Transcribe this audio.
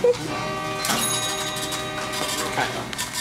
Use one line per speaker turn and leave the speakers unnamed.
看。